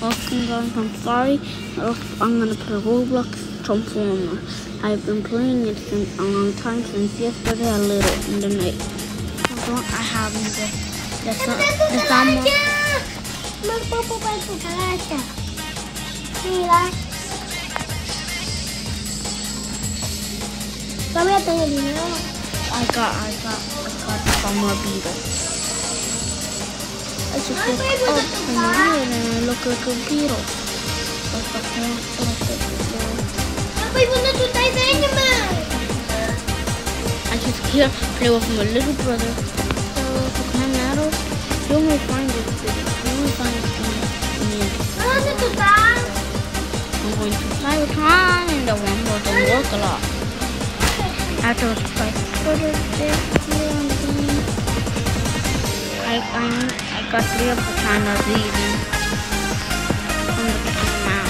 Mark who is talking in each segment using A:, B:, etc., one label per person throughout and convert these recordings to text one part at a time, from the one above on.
A: Welcome guys, I'm sorry. I'm gonna play Roblox Transformer. I've been playing it since a long time, since yesterday a little in the night. So I have the the, the summer.
B: Magpupunta ka na siya. Mira. Kami ito yung dino.
A: I got I got I got the summer beetle. Like a beetle. Like a plant, like a beetle.
B: Ako'y muna to tayo sa inyo, ma.
A: I just here play with my little brother. So climb ladders, you only find this city. You only find this city in the end.
B: Ano na to ta?
A: I'm going to fly with Han and the one more to work a lot. After I fly further this the green. I I I got three of the China's even on the China map.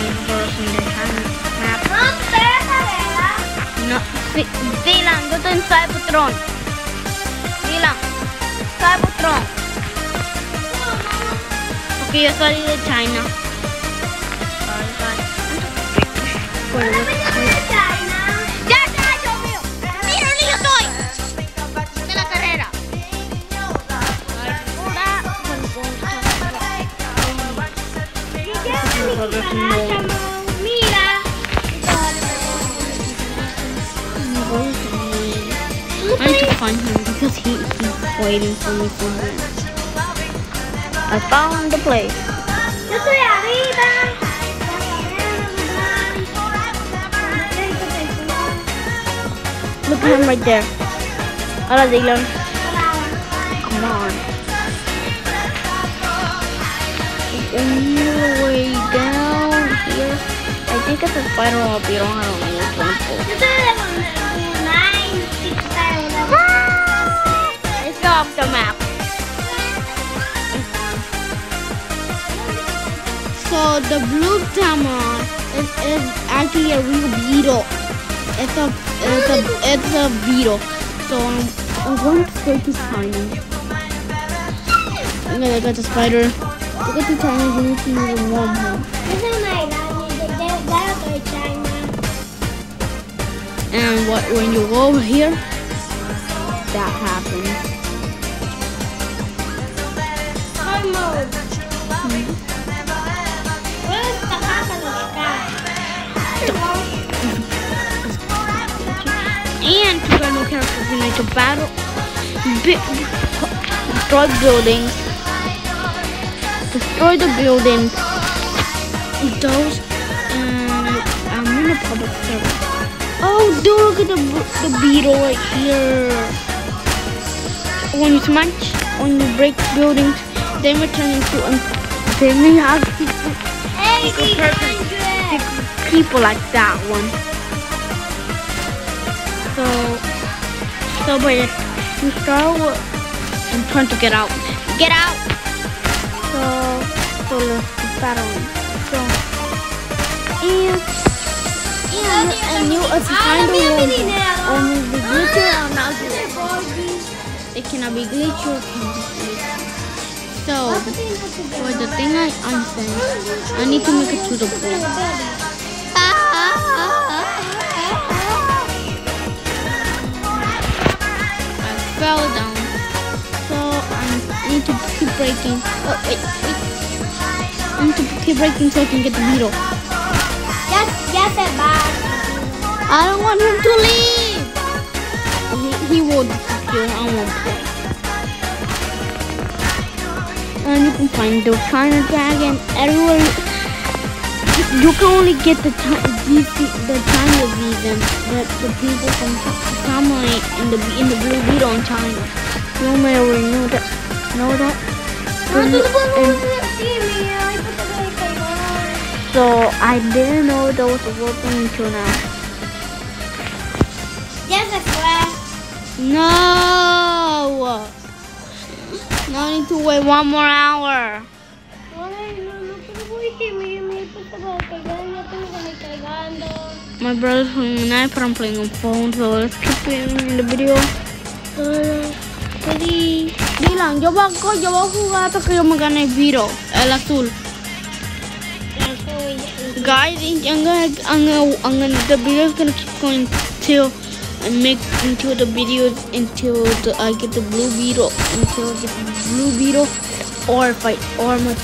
A: And first in the China map.
B: Ma'am, pera ka rela.
A: No, si, di lang, dito yung Cybertron. Di lang. Cybertron. Okay, sorry the China. Sorry, I need to find him because he, he's waiting for me for somewhere. I found the place.
B: Yo estoy arriba.
A: Look at him right there. Hola, Dylan. Come on. And you're way down here. I think it's a spider or a beetle. I don't know which one. The map. So the blue Tamon is, is actually a real beetle. It's a it's a it's a beetle. So um, I'm, I'm going to go to China. I'm gonna get the spider. To get to China, you need to use a wormhole.
B: Ito na ilan. Darato ay China.
A: And what when you go over here, that happens. And to new characters, battle, destroy buildings, destroy the buildings. Those, and I'm in a public. Oh, dude, look at the the beetle right here. When you smash, when you break buildings, they will turn into um, then we have people,
B: Hey,
A: person.
B: 800.
A: people like that one. So, so but you start with, I'm trying to get out. Get out! So, so let's battle. So, and, and, you as
B: Ah,
A: find
B: dami
A: a
B: yung
A: way.
B: dinero.
A: Only the glitcher or not
B: Ano
A: glitcher.
B: yung body?
A: It cannot be glitcher or can be glitcher. So,
B: Bakit yung nasa
A: for the thing I understand, I need to make it to the point. I fell down. So I need to keep breaking. Oh wait, wait. I need to keep breaking so I can get the beetle.
B: Yes, yes, bad.
A: I don't want him to leave. He, he will disappear. I won't play. And you can find the China dragon everywhere. You can only get the the China even the, the people from Samurai in the in the blue beetle in China. You may already know that. Know that. And- so I didn't know that was a thing until now.
B: Yes, I swear.
A: No! I need to wait one more hour. My brother's playing an iPad, I'm playing on phone, so let's keep in the video. Uh, Daddy, Dila, Ayan, yo voy, a- yo voy a jugar hasta que yo me gane el azul. Guys, I'm gonna, I'm gonna, I'm gonna, the video is gonna keep going till I make until the videos until the, I get the blue beetle, until the blue beetle, or if I, or my